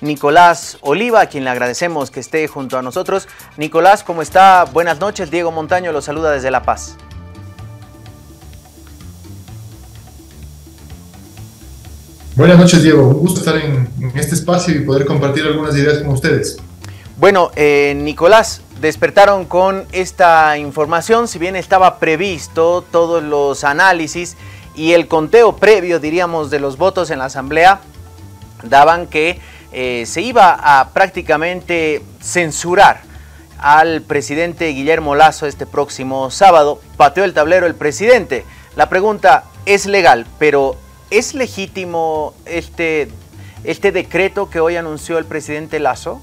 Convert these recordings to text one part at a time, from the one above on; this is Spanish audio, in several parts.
Nicolás Oliva, a quien le agradecemos que esté junto a nosotros. Nicolás, ¿cómo está? Buenas noches. Diego Montaño lo saluda desde La Paz. Buenas noches, Diego. Un gusto estar en, este espacio y poder compartir algunas ideas con ustedes. Bueno, eh, Nicolás, despertaron con esta información, si bien estaba previsto todos los análisis y el conteo previo, diríamos, de los votos en la Asamblea, daban que eh, se iba a prácticamente censurar al presidente Guillermo Lazo este próximo sábado. Pateó el tablero el presidente. La pregunta es legal, pero ¿es legítimo este, este decreto que hoy anunció el presidente Lazo?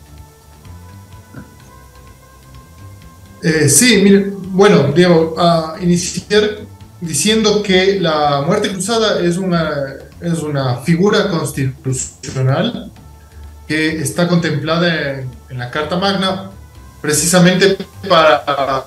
Eh, sí, mire, bueno, Diego, a iniciar diciendo que la muerte cruzada es una, es una figura constitucional que está contemplada en, la Carta Magna precisamente para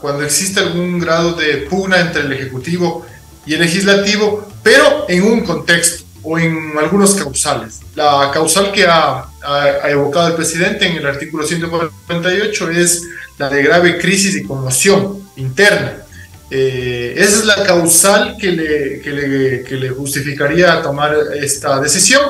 cuando existe algún grado de pugna entre el Ejecutivo y el Legislativo, pero en un contexto o en algunos causales. La causal que ha, ha, evocado el presidente en el artículo 148 es la de grave crisis y conmoción interna. Eh, esa es la causal que le, que le, que le justificaría tomar esta decisión,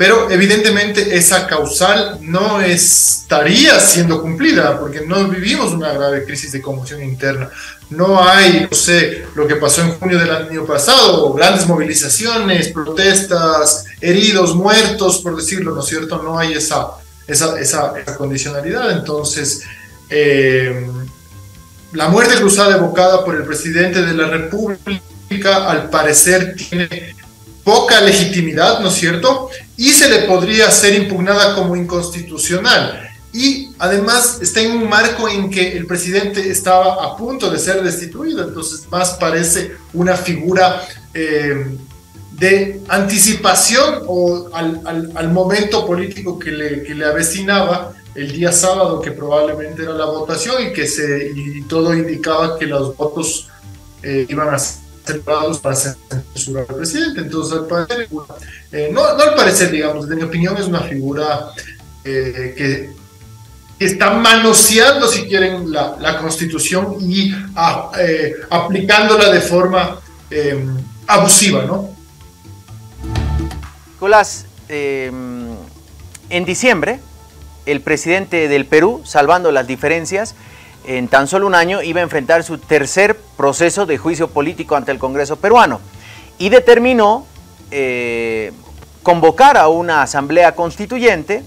pero evidentemente esa causal no estaría siendo cumplida porque no vivimos una grave crisis de conmoción interna. No hay, no sé, lo que pasó en junio del año pasado, grandes movilizaciones, protestas, heridos, muertos, por decirlo, ¿no es cierto? No hay esa, esa, esa, condicionalidad. Entonces, eh, la muerte cruzada evocada por el presidente de la República al parecer tiene poca legitimidad, ¿no es cierto? Y se le podría ser impugnada como inconstitucional. Y además está en un marco en que el presidente estaba a punto de ser destituido, entonces más parece una figura eh, de anticipación o al, al, momento político que le, que le avecinaba el día sábado, que probablemente era la votación y que se, y todo indicaba que los votos eh, iban a ser para censurar al presidente. Entonces, al parecer, eh, no, al parecer, digamos, de mi opinión, es una figura eh, que, está manoseando, si quieren, la, constitución y eh, aplicándola de forma abusiva, ¿no? Nicolás, en diciembre, el presidente del Perú, salvando las diferencias, en tan solo un año iba a enfrentar su tercer proceso de juicio político ante el Congreso peruano y determinó eh, convocar a una asamblea constituyente,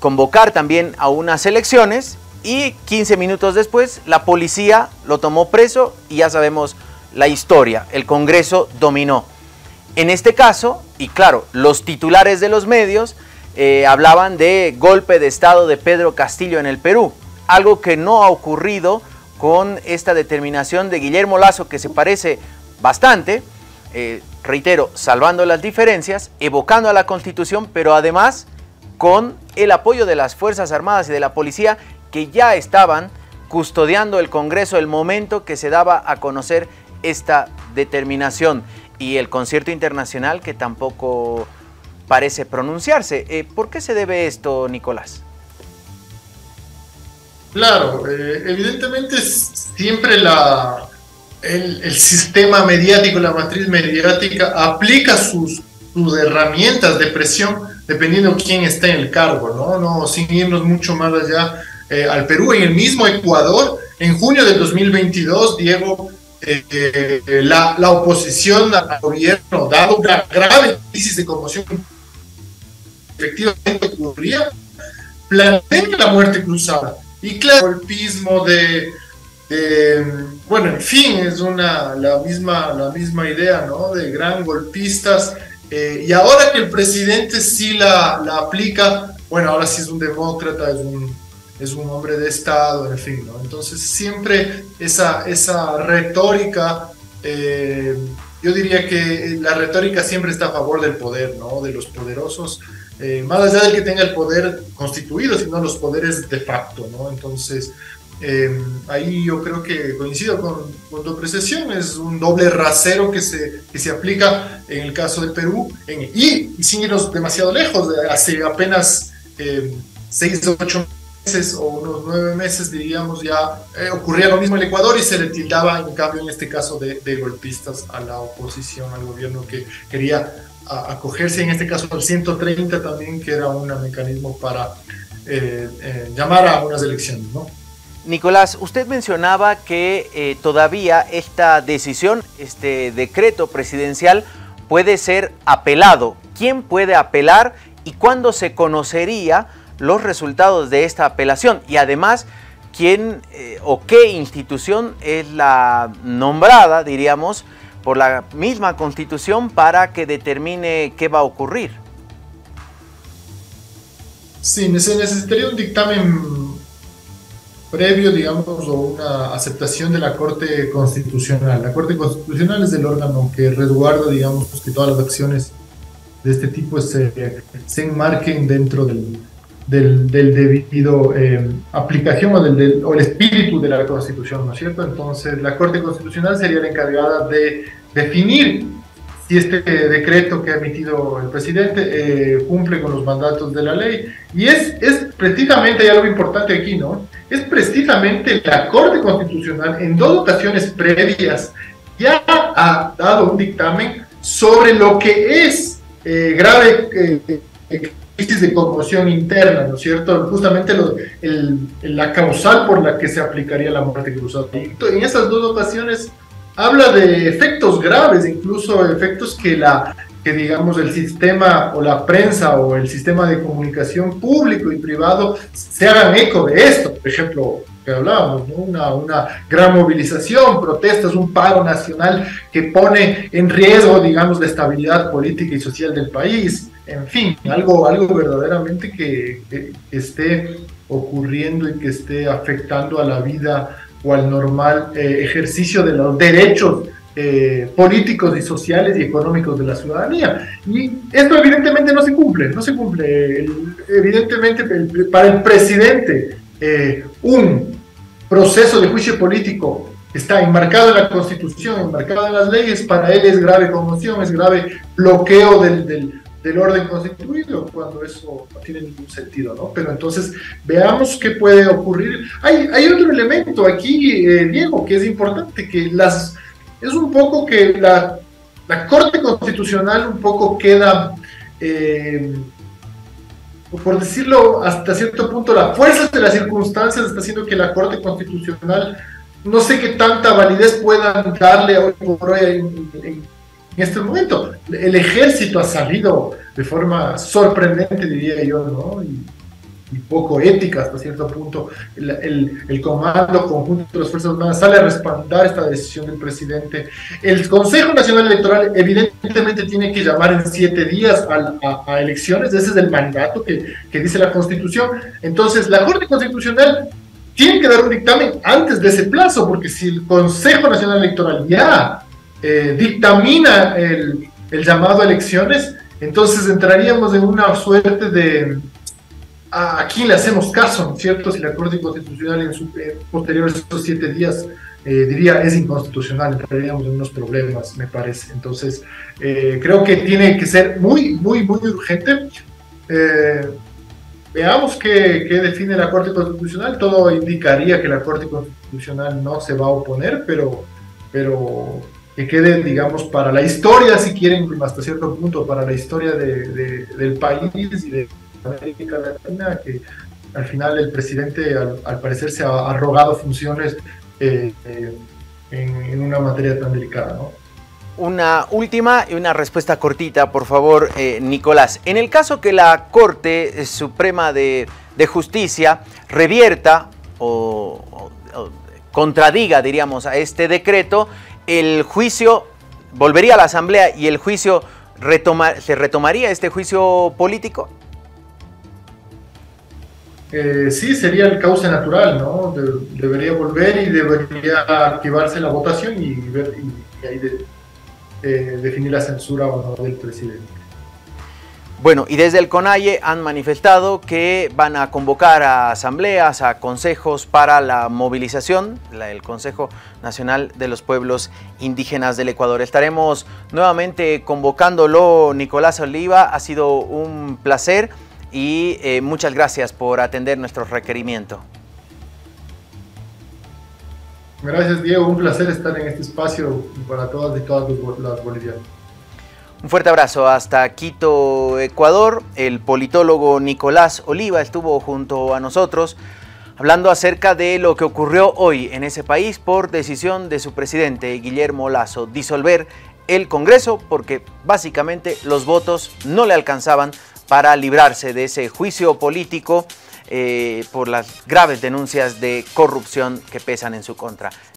convocar también a unas elecciones y 15 minutos después la policía lo tomó preso y ya sabemos la historia, el Congreso dominó. En este caso, y claro, los titulares de los medios eh, hablaban de golpe de Estado de Pedro Castillo en el Perú algo que no ha ocurrido con esta determinación de Guillermo Lazo, que se parece bastante, eh, reitero, salvando las diferencias, evocando a la Constitución, pero además con el apoyo de las Fuerzas Armadas y de la Policía, que ya estaban custodiando el Congreso el momento que se daba a conocer esta determinación y el concierto internacional que tampoco parece pronunciarse. Eh, ¿Por qué se debe esto, Nicolás? Claro, eh, evidentemente siempre la, el, sistema mediático, la matriz mediática aplica sus, sus herramientas de presión dependiendo quién está en el cargo, ¿no? no sin irnos mucho más allá eh, al Perú, en el mismo Ecuador, en junio de 2022, Diego, eh, la, la, oposición al gobierno, dado una grave crisis de conmoción efectivamente ocurría, plantea la muerte cruzada y claro, el golpismo de, bueno, en fin, es una, la, misma, la misma idea, ¿no? De gran golpistas. Eh, y ahora que el presidente sí la, la, aplica, bueno, ahora sí es un demócrata, es un, es un hombre de Estado, en fin, ¿no? Entonces siempre esa, esa retórica, eh, yo diría que la retórica siempre está a favor del poder, ¿no? De los poderosos. Eh, más allá del que tenga el poder constituido, sino los poderes de facto, ¿no? Entonces, Eh, ahí yo creo que coincido con, tu apreciación, es un doble rasero que se, que se aplica en el caso del Perú y, sin irnos demasiado lejos, hace apenas eh, seis o ocho meses o unos nueve meses, diríamos, ya eh, ocurría lo mismo en el Ecuador y se le tildaba, en cambio, en este caso, de, de golpistas a la oposición, al gobierno que quería acogerse, en este caso, al 130 también, que era un mecanismo para llamar a unas elecciones, ¿no? Nicolás, usted mencionaba que eh, todavía esta decisión, este decreto presidencial puede ser apelado. ¿Quién puede apelar y cuándo se conocería los resultados de esta apelación? Y además, ¿quién eh, o qué institución es la nombrada, diríamos, por la misma constitución para que determine qué va a ocurrir? Sí, se necesitaría un dictamen previo, digamos, o una aceptación de la Corte Constitucional. La Corte Constitucional es el órgano que resguarda, digamos, que todas las acciones de este tipo se, se enmarquen dentro del, del, debido eh, aplicación o del, o el espíritu de la Constitución, ¿no es cierto? Entonces, la Corte Constitucional sería la encargada de definir si este decreto que ha emitido el presidente eh, cumple con los mandatos de la ley. Y es, es precisamente, hay algo importante aquí, ¿no? Es precisamente la Corte Constitucional en dos ocasiones previas ya ha dado un dictamen sobre lo que es eh, grave crisis de conmoción interna, ¿no es cierto? Justamente el, la causal por la que se aplicaría la muerte cruzada. En esas dos ocasiones habla de efectos graves, incluso efectos que la que digamos el sistema o la prensa o el sistema de comunicación público y privado se hagan eco de esto. Por ejemplo, que hablábamos, una, una gran movilización, protestas, un paro nacional que pone en riesgo, digamos, la estabilidad política y social del país. En fin, algo, algo verdaderamente que, esté ocurriendo y que esté afectando a la vida o al normal eh, ejercicio de los derechos eh, políticos y sociales y económicos de la ciudadanía. Y esto evidentemente no se cumple, no se cumple. evidentemente para el presidente eh, un proceso de juicio político está enmarcado en la Constitución, enmarcado en las leyes, para él es grave conmoción, es grave bloqueo del del orden constituido, cuando eso no tiene ningún sentido, ¿no? Pero entonces veamos qué puede ocurrir. Hay, otro elemento aquí, eh, Diego, que es importante, que las es un poco que la, la Corte Constitucional un poco queda, eh, por decirlo hasta cierto punto, la fuerza de las circunstancias está haciendo que la Corte Constitucional no sé qué tanta validez puedan darle hoy por hoy en este momento. El ejército ha salido de forma sorprendente, diría yo, ¿no? Y, poco ética hasta cierto punto. El, el, Comando Conjunto de las Fuerzas Armadas sale a respaldar esta decisión del presidente. El Consejo Nacional Electoral evidentemente tiene que llamar en siete días a, a, elecciones, ese es el mandato que, que dice la Constitución. Entonces, la Corte Constitucional tiene que dar un dictamen antes de ese plazo, porque si el Consejo Nacional Electoral ya eh, dictamina el, llamado a elecciones, entonces entraríamos en una suerte de a, quién le hacemos caso, ¿cierto? Si la Corte Constitucional en su eh, posteriores estos siete días eh, diría es inconstitucional, entraríamos en unos problemas, me parece. Entonces, creo que tiene que ser muy, muy, muy urgente. veamos qué, qué, define la Corte Constitucional. Todo indicaría que la Corte Constitucional no se va a oponer, pero, pero que queden, digamos, para la historia, si quieren, hasta cierto punto, para la historia de, del país y de América Latina, que al final el presidente, al, parecer, se ha arrogado funciones eh, eh, en, una materia tan delicada. Una última y una respuesta cortita, por favor, eh, Nicolás. En el caso que la Corte Suprema de, de Justicia revierta o, o contradiga, diríamos, a este decreto, el juicio volvería a la Asamblea y el juicio se retomaría este juicio político? Eh, sí, sería el cauce natural, ¿no? debería volver y debería activarse la votación y, ver, y, ahí eh, definir la censura o no del presidente. Bueno, y desde el CONAIE han manifestado que van a convocar a asambleas, a consejos para la movilización, el Consejo Nacional de los Pueblos Indígenas del Ecuador. Estaremos nuevamente convocándolo, Nicolás Oliva, ha sido un placer y eh, muchas gracias por atender nuestro requerimiento. Gracias Diego, un placer estar en este espacio para todas y todas las bolivianas. Un fuerte abrazo hasta Quito, Ecuador. El politólogo Nicolás Oliva estuvo junto a nosotros hablando acerca de lo que ocurrió hoy en ese país por decisión de su presidente Guillermo Lazo, disolver el Congreso porque básicamente los votos no le alcanzaban para librarse de ese juicio político eh, por las graves denuncias de corrupción que pesan en su contra.